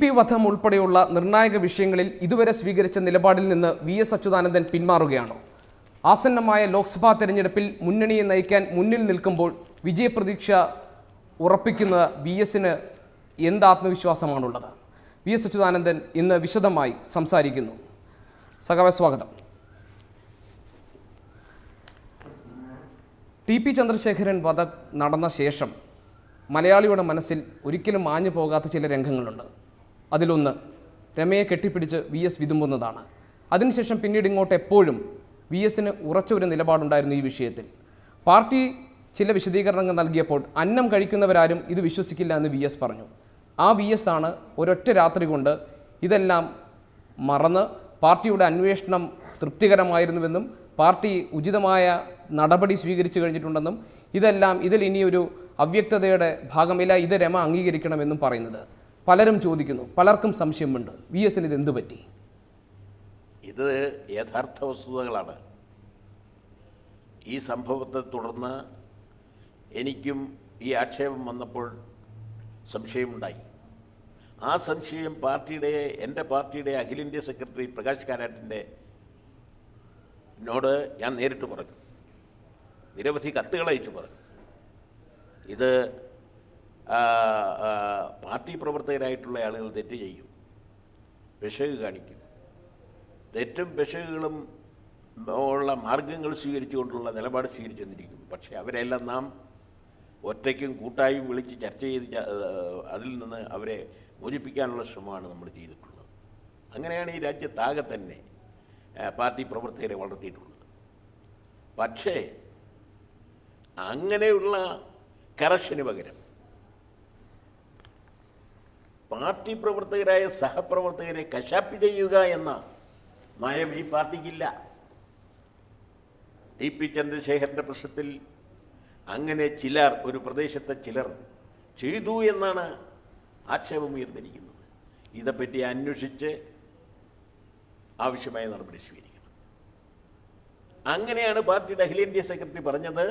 P വധം ഉൾപ്പെടെയുള്ള നിർണായക വിഷയങ്ങളിൽ ഇതുവരെ സ്വീകരിച്ച നിലപാടിൽ നിന്ന് വി എസ് അച്യുതാനന്ദൻ പിന്മാറുകയാണോ? ആസന്നമായ ലോക്സഭാ തെരഞ്ഞെടുപ്പിൽ മുന്നണിയെ നയിക്കാൻ മുന്നിൽ നിൽക്കുമ്പോൾ വിജയപ്രതീക്ഷ ഉറപ്പിക്കുന്ന വി എസിന് എന്ത് ആത്മവിശ്വാസമാണുള്ളത്? വി എസ് അച്യുതാനന്ദൻ ഇന്ന് വിശദമായി സംസാരിക്കുന്നു. സഖാവെ സ്വാഗതം. ടി പി ചന്ദ്രശേഖരൻ വധ നടന്ന ശേഷം മലയാളിയുടെ മനസ്സിൽ ഒരിക്കലും മാഞ്ഞു പോകാത്ത ചില രംഗങ്ങളുണ്ട്. അതിലൊന്ന് രമയെ കെട്ടിപ്പിടിച്ച് വി എസ് വിതുമ്പുന്നതാണ്. അതിനുശേഷം പിന്നീട് ഇങ്ങോട്ട് എപ്പോഴും വി എസിന് ഉറച്ച ഒരു നിലപാടുണ്ടായിരുന്നു ഈ വിഷയത്തിൽ. പാർട്ടി ചില വിശദീകരണങ്ങൾ നൽകിയപ്പോൾ അന്നം കഴിക്കുന്നവരാരും ഇത് വിശ്വസിക്കില്ല എന്ന് വി എസ് പറഞ്ഞു. ആ വി എസ് ആണ് ഒരൊറ്റ രാത്രി കൊണ്ട് ഇതെല്ലാം മറന്ന് പാർട്ടിയുടെ അന്വേഷണം തൃപ്തികരമായിരുന്നുവെന്നും പാർട്ടി ഉചിതമായ നടപടി സ്വീകരിച്ചു കഴിഞ്ഞിട്ടുണ്ടെന്നും ഇതെല്ലാം ഇതിൽ ഇനിയൊരു അവ്യക്തതയുടെ ഭാഗമില്ല ഇത് രമ അംഗീകരിക്കണമെന്നും പറയുന്നത്. പലരും ചോദിക്കുന്നു. പലർക്കും സംശയമുണ്ട്. വി എസിന് ഇത് എന്തു പറ്റി ഇത് യഥാർത്ഥ വസ്തുതകളാണ്. ഈ സംഭവത്തെ തുടർന്ന് എനിക്കും ഈ ആക്ഷേപം വന്നപ്പോൾ സംശയമുണ്ടായി. ആ സംശയം പാർട്ടിയുടെ എന്റെ പാർട്ടിയുടെ അഖിലേന്ത്യാ സെക്രട്ടറി പ്രകാശ് കാരാട്ടിന്റെ നോട് ഞാൻ നേരിട്ട് പറഞ്ഞു. നിരവധി കത്തുകൾ അയച്ചു പറഞ്ഞു. ഇത് പാർട്ടി പ്രവർത്തകരായിട്ടുള്ള ആളുകൾ തെറ്റ് ചെയ്യും. പിശക് കാണിക്കും. തെറ്റും പിശകുകളും ഉള്ള മാർഗങ്ങൾ സ്വീകരിച്ചുകൊണ്ടുള്ള നിലപാട് സ്വീകരിച്ചു തന്നിരിക്കും പക്ഷേ അവരെല്ലാം നാം ഒറ്റയ്ക്കും കൂട്ടായും വിളിച്ച് ചർച്ച ചെയ്ത് അതിൽ നിന്ന് അവരെ മോചിപ്പിക്കാനുള്ള ശ്രമമാണ് നമ്മൾ ചെയ്തിട്ടുള്ളത്. അങ്ങനെയാണ് ഈ രാജ്യത്താകെ തന്നെ പാർട്ടി പ്രവർത്തകരെ വളർത്തിയിട്ടുള്ളത്. പക്ഷേ അങ്ങനെയുള്ള കറക്ഷന് പകരം പാർട്ടി പ്രവർത്തകരായ സഹപ്രവർത്തകരെ കശാപ്പ് ചെയ്യുക എന്ന നയം ഈ പാർട്ടിക്കില്ല. ഡി പി ചന്ദ്രശേഖരന്റെ പ്രശ്നത്തിൽ അങ്ങനെ ചിലർ ഒരു പ്രദേശത്തെ ചിലർ ചെയ്തു എന്നാണ് ആക്ഷേപം ഉയർന്നിരിക്കുന്നത്. ഇതേപ്പറ്റി അന്വേഷിച്ച് ആവശ്യമായ നടപടി സ്വീകരിക്കണം. അങ്ങനെയാണ് പാർട്ടിയുടെ അഖിലേന്ത്യാ സെക്രട്ടറി പറഞ്ഞത്.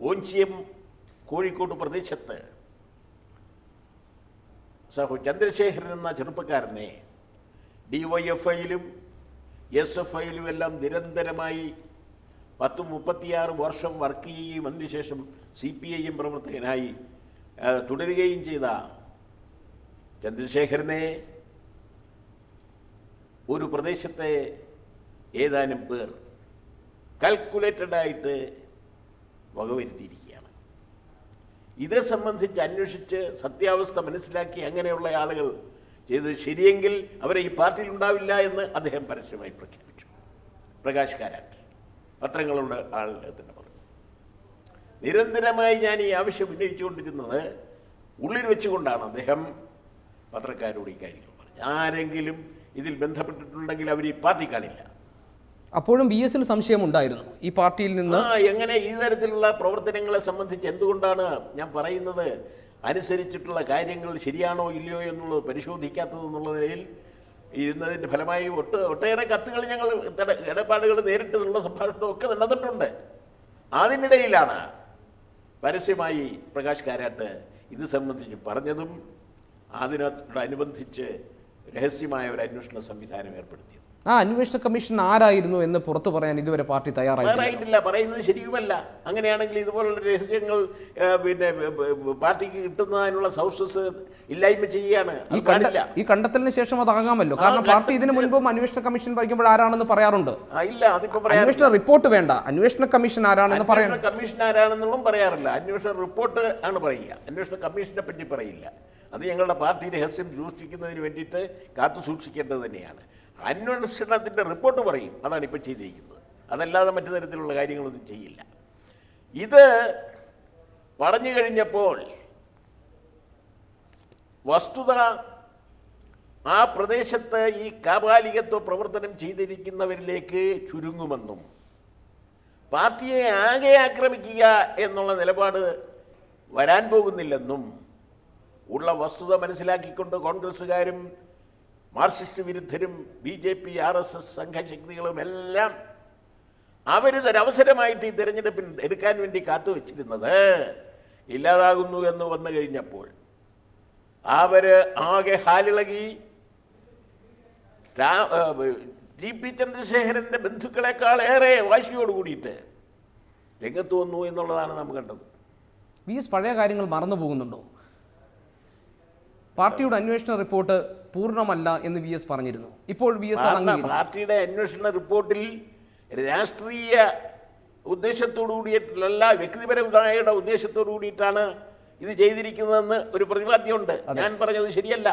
ഓഞ്ചിയം കോഴിക്കോട് പ്രദേശത്ത് സഹോ ചന്ദ്രശേഖരൻ എന്ന ചെറുപ്പക്കാരനെ ഡി വൈ എഫ് ഐയിലും എസ് എഫ് ഐയിലും എല്ലാം നിരന്തരമായി പത്ത് മുപ്പത്തിയാറ് വർഷം വർക്ക് ചെയ്യുകയും അതിനുശേഷം സി പി ഐ എം പ്രവർത്തകനായി തുടരുകയും ചെയ്ത ചന്ദ്രശേഖരനെ ഒരു പ്രദേശത്തെ ഏതാനും പേർ കാൽക്കുലേറ്റഡായിട്ട് വകവരുത്തിയിരിക്കും ഇതേ സംബന്ധിച്ച് അന്വേഷിച്ച് സത്യാവസ്ഥ മനസ്സിലാക്കി അങ്ങനെയുള്ള ആളുകൾ ചെയ്തത് ശരിയെങ്കിൽ അവരെ ഈ പാർട്ടിയിൽ ഉണ്ടാവില്ല എന്ന് അദ്ദേഹം പരസ്യമായി പ്രഖ്യാപിച്ചു. പ്രകാശ് കാരാട്ട് പത്രങ്ങളുടെ ആൾ തന്നെ പറഞ്ഞു. നിരന്തരമായി ഞാൻ ഈ ആവശ്യം ഉന്നയിച്ചുകൊണ്ടിരുന്നത് ഉള്ളിൽ വെച്ചുകൊണ്ടാണ് അദ്ദേഹം പത്രക്കാരോട് ഈ കാര്യങ്ങൾ പറഞ്ഞത്. ആരെങ്കിലും ഇതിൽ ബന്ധപ്പെട്ടിട്ടുണ്ടെങ്കിൽ അവർ ഈ പാർട്ടി കാണില്ല. അപ്പോഴും ബി എസിന് സംശയമുണ്ടായിരുന്നു. ഈ പാർട്ടിയിൽ നിന്ന് എങ്ങനെ ഈ തരത്തിലുള്ള പ്രവർത്തനങ്ങളെ സംബന്ധിച്ച് എന്തുകൊണ്ടാണ് ഞാൻ പറയുന്നത്? അനുസരിച്ചിട്ടുള്ള കാര്യങ്ങൾ ശരിയാണോ ഇല്ലയോ എന്നുള്ളത് പരിശോധിക്കാത്തത് എന്നുള്ള നിലയിൽ ഇരുന്നതിന്റെ ഫലമായി ഒട്ട് ഒട്ടേറെ കത്തുകൾ ഞങ്ങൾ ഇടപാടുകൾ നേരിട്ടുള്ള സംഭാഷണമൊക്കെ നടന്നിട്ടുണ്ട്. അതിനിടയിലാണ് പരസ്യമായി പ്രകാശ് കാരാട്ട് ഇത് സംബന്ധിച്ച് പറഞ്ഞതും അതിനോടനുബന്ധിച്ച് രഹസ്യമായ ഒരു അന്വേഷണ സംവിധാനം ഏർപ്പെടുത്തിയത്. ആ അന്വേഷണ കമ്മീഷൻ ആരായിരുന്നു എന്ന് പുറത്തു പറയാൻ ഇതുവരെ പാർട്ടി തയ്യാറായിട്ടില്ല. പറയുന്നത് ശരിയുമല്ല. അങ്ങനെയാണെങ്കിൽ ഇതുപോലുള്ള രഹസ്യങ്ങൾ പിന്നെ പാർട്ടിക്ക് കിട്ടുന്നതിനുള്ള സൗഷസ് ഇല്ലായ്മ ചെയ്യാണ് ഈ കണ്ടെത്തലിന് ശേഷം അതാകാമല്ലോ കാരണം പാർട്ടി ഇതിനു മുൻപും അന്വേഷണ കമ്മീഷൻ വഹിക്കുമ്പോൾ ആരാണെന്ന് പറയാറുണ്ട്. ഇല്ല അതിപ്പോ അന്വേഷണ റിപ്പോർട്ട് വേണ്ട. അന്വേഷണ കമ്മീഷൻ ആരാണെന്ന് പറയാൻ അന്വേഷണ കമ്മീഷൻ ആരാണെന്നൊന്നും പറയാറില്ല. അന്വേഷണ റിപ്പോർട്ട് ആണ് പറയുക. അന്വേഷണ കമ്മീഷനെ പറ്റി പറയില്ല. അത് ഞങ്ങളുടെ പാർട്ടി രഹസ്യം സൂക്ഷിക്കുന്നതിന് വേണ്ടിയിട്ട് കാത്തു സൂക്ഷിക്കേണ്ടത് തന്നെയാണ്. അന്വേഷണത്തിന്റെ റിപ്പോർട്ട് പറയും. അതാണ് ഇപ്പോൾ ചെയ്തിരിക്കുന്നത്. അതല്ലാതെ മറ്റു തരത്തിലുള്ള കാര്യങ്ങളൊന്നും ചെയ്യില്ല. ഇത് പറഞ്ഞു കഴിഞ്ഞപ്പോൾ വസ്തുത ആ പ്രദേശത്ത് ഈ കാപാലികത്വ പ്രവർത്തനം ചെയ്തിരിക്കുന്നവരിലേക്ക് ചുരുങ്ങുമെന്നും പാർട്ടിയെ ആകെ ആക്രമിക്കുക എന്നുള്ള നിലപാട് വരാൻ പോകുന്നില്ലെന്നും ഉള്ള വസ്തുത മനസ്സിലാക്കിക്കൊണ്ട് കോൺഗ്രസ്സുകാരും Marxist വിരുദ്ധരും B J P R S S സംഘശക്തികളും എല്ലാം അവരിതൊരവസരമായിട്ട് ഈ തിരഞ്ഞെടുപ്പിൽ എടുക്കാൻ വേണ്ടി കാത്തുവച്ചിരുന്നത് ഇല്ലാതാകുന്നു എന്ന് വന്നു കഴിഞ്ഞപ്പോൾ അവർ ആകെ ഹാലിളകി. ജി പി ചന്ദ്രശേഖരന്റെ ബന്ധുക്കളെക്കാൾ ഏറെ വാശിയോട് കൂടിയിട്ട് രംഗത്ത് വന്നു എന്നുള്ളതാണ് നാം കണ്ടത്. വി എസ് പഴയ കാര്യങ്ങൾ മറന്നു പോകുന്നുണ്ടോ? പാർട്ടിയുടെ അന്വേഷണ റിപ്പോർട്ട് പൂർണമല്ല എന്ന് വി എസ് പറഞ്ഞിരുന്നു. ഇപ്പോൾ വി എസ് പാർട്ടിയുടെ അന്വേഷണ റിപ്പോർട്ടിൽ രാഷ്ട്രീയ ഉദ്ദേശത്തോടു കൂടിയിട്ടല്ല വ്യക്തിപരമായ ഉദ്ദേശത്തോടു കൂടിയിട്ടാണ് ഇത് ചെയ്തിരിക്കുന്നതെന്ന് ഒരു പ്രതിപാദ്യമുണ്ട്. ഞാൻ പറഞ്ഞത് ശരിയല്ല.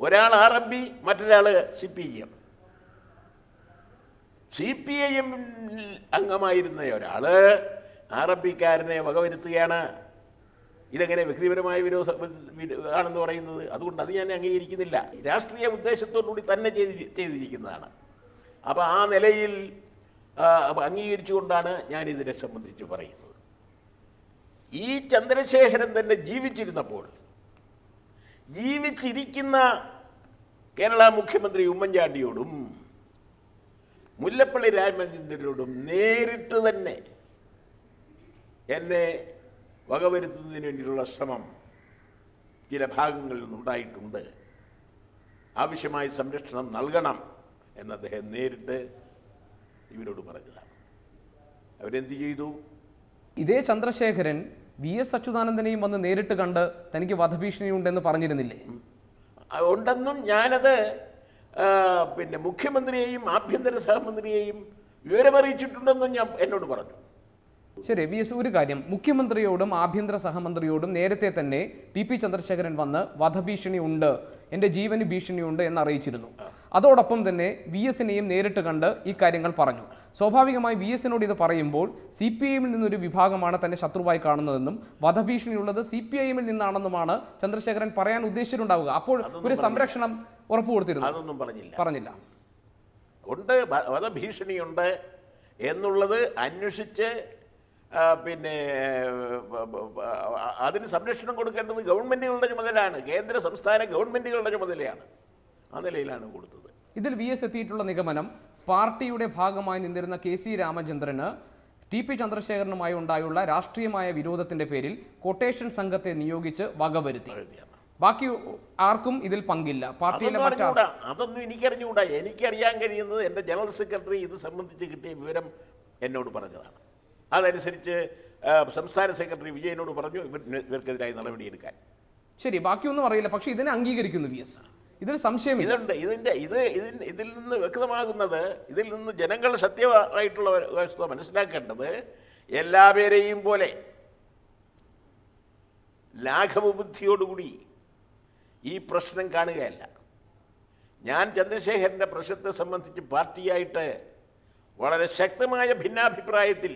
ഒരാൾ ആർ എം പി മറ്റൊരാൾ C P I M. C P I M അംഗമായിരുന്ന ഒരാൾ ആർ എം പിക്കാരനെ വകവരുത്തുകയാണ്. ഇതെങ്ങനെ വ്യക്തിപരമായ വിരോധ ആണെന്ന് പറയുന്നത്? അതുകൊണ്ട് അത് ഞാൻ അംഗീകരിക്കുന്നില്ല. രാഷ്ട്രീയ ഉദ്ദേശത്തോടുകൂടി തന്നെ ചെയ്തി ചെയ്തിരിക്കുന്നതാണ്. അപ്പോൾ ആ നിലയിൽ അംഗീകരിച്ചുകൊണ്ടാണ് ഞാൻ ഇതിനെ സംബന്ധിച്ച് പറയുന്നത്. ഈ ചന്ദ്രശേഖരൻ തന്നെ ജീവിച്ചിരുന്നപ്പോൾ ജീവിച്ചിരിക്കുന്ന കേരള മുഖ്യമന്ത്രി ഉമ്മൻചാണ്ടിയോടും മുല്ലപ്പള്ളി രാമചന്ദ്രനോടും നേരിട്ട് തന്നെ എന്നെ വകവരുത്തുന്നതിന് വേണ്ടിയിട്ടുള്ള ശ്രമം ചില ഭാഗങ്ങളിൽ നിന്നുണ്ടായിട്ടുണ്ട്. ആവശ്യമായ സംരക്ഷണം നൽകണം എന്ന് അദ്ദേഹം നേരിട്ട് ഇവരോട് പറഞ്ഞതാണ്. അവരെന്ത് ചെയ്തു? ഇതേ ചന്ദ്രശേഖരൻ വി എസ് അച്യുതാനന്ദനെയും വന്ന് നേരിട്ട് കണ്ട് തനിക്ക് വധഭീഷണിയുണ്ടെന്ന് പറഞ്ഞിരുന്നില്ലേ? ഉണ്ടെന്നും ഞാനത് പിന്നെ മുഖ്യമന്ത്രിയെയും ആഭ്യന്തര സഹമന്ത്രിയെയും വിവരമറിയിച്ചിട്ടുണ്ടെന്നും ഞാൻ എന്നോട് പറഞ്ഞു. ശരി വി എസ് ഒരു കാര്യം. മുഖ്യമന്ത്രിയോടും ആഭ്യന്തര സഹമന്ത്രിയോടും നേരത്തെ തന്നെ ടി പി ചന്ദ്രശേഖരൻ വന്ന് വധഭീഷണി ഉണ്ട് എന്റെ ജീവന് ഭീഷണിയുണ്ട് എന്ന് അറിയിച്ചിരുന്നു. അതോടൊപ്പം തന്നെ വി എസിനെയും നേരിട്ട് കണ്ട് ഈ കാര്യങ്ങൾ പറഞ്ഞു. സ്വാഭാവികമായി വി എസിനോട് ഇത് പറയുമ്പോൾ സി പി ഐ എമ്മിൽ നിന്നൊരു വിഭാഗമാണ് തന്നെ ശത്രുവായി കാണുന്നതെന്നും വധഭീഷണിയുള്ളത് സി പി ഐ എമ്മിൽ നിന്നാണെന്നുമാണ് ചന്ദ്രശേഖരൻ പറയാൻ ഉദ്ദേശിച്ചിട്ടുണ്ടാവുക. അപ്പോൾ ഒരു സംരക്ഷണം ഉറപ്പുകൊടുത്തിരുന്നു അതൊന്നും പറഞ്ഞില്ല. പറഞ്ഞില്ല. ഉണ്ട് വധഭീഷണിയുണ്ട് എന്നുള്ളത് അന്വേഷിച്ച് പിന്നെ അതിന് സംരക്ഷണം കൊടുക്കേണ്ടത് ഗവൺമെന്റുകളുടെ ചുമതലയാണ്. കേന്ദ്ര സംസ്ഥാന ഗവൺമെന്റുകളുടെ ചുമതലയാണ് ആ നിലയിലാണ് കൊടുത്തത്. ഇതിൽ വി എസ് എത്തിയിട്ടുള്ള നിഗമനം പാർട്ടിയുടെ ഭാഗമായി നിന്നിരുന്ന കെ സി രാമചന്ദ്രന് ടി പി ചന്ദ്രശേഖരനുമായി ഉണ്ടായുള്ള രാഷ്ട്രീയമായ വിരോധത്തിന്റെ പേരിൽ കൊട്ടേഷൻ സംഘത്തെ നിയോഗിച്ച് വകവരുത്തി ബാക്കി ആർക്കും ഇതിൽ പങ്കില്ല. പാർട്ടിയിലെ അതൊന്നും എനിക്കറിഞ്ഞുകൂടാ. എനിക്കറിയാൻ കഴിയുന്നത് എന്റെ ജനറൽ സെക്രട്ടറി ഇത് സംബന്ധിച്ച് കിട്ടിയ വിവരം എന്നോട് പറഞ്ഞതാണ്. അതനുസരിച്ച് സംസ്ഥാന സെക്രട്ടറി വിജയനോട് പറഞ്ഞു ഇവർ ഇവർക്കെതിരായി നടപടിയെടുക്കാൻ. ശരി ബാക്കിയൊന്നും അറിയില്ല. പക്ഷേ ഇതിനെ അംഗീകരിക്കുന്നു വി എസ്. ഇതിൽ സംശയം ഇതുണ്ട് ഇതിന്റെ ഇത് ഇതിന് ഇതിൽ നിന്ന് വ്യക്തമാകുന്നത് ഇതിൽ നിന്ന് ജനങ്ങൾ സത്യമായിട്ടുള്ള വസ്തുത മനസ്സിലാക്കേണ്ടത് എല്ലാ പേരെയും പോലെ ലാഘവബുദ്ധിയോടുകൂടി ഈ പ്രശ്നം കാണുകയല്ല. ഞാൻ ചന്ദ്രശേഖരന്റെ പ്രശ്നത്തെ സംബന്ധിച്ച് പാർട്ടിയായിട്ട് വളരെ ശക്തമായ ഭിന്നാഭിപ്രായത്തിൽ